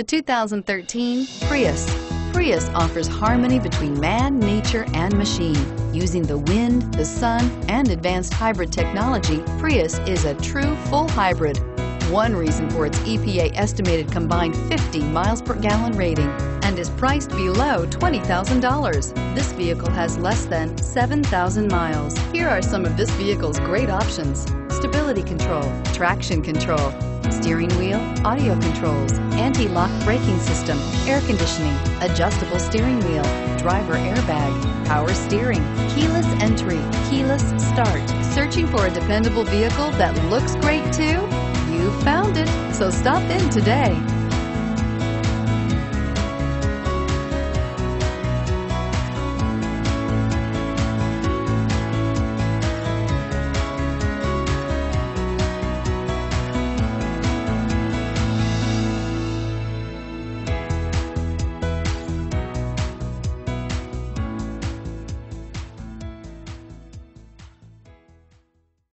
The 2013 Prius. Prius offers harmony between man, nature, and machine. Using the wind, the sun, and advanced hybrid technology, Prius is a true full hybrid. One reason for its EPA estimated combined 50 miles per gallon rating and is priced below $20,000. This vehicle has less than 7,000 miles. Here are some of this vehicle's great options. Stability control, traction control, steering wheel, audio controls, anti-lock braking system, air conditioning, adjustable steering wheel, driver airbag, power steering, keyless entry, keyless start. Searching for a dependable vehicle that looks great too? You found it, so stop in today.